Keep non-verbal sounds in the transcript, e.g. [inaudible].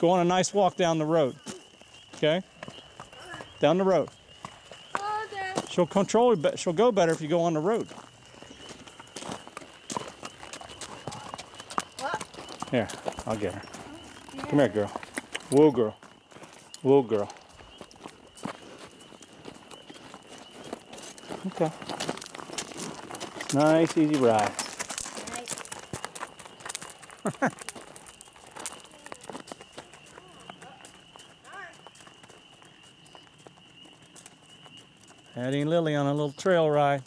Go on a nice walk down the road. Okay? Down the road. She'll control be- She'll go better if you go on the road. Here, I'll get her. Come here, girl. Whoa, girl. Whoa, girl. Okay. Nice, easy ride. [laughs] Addie and Lily on a little trail ride.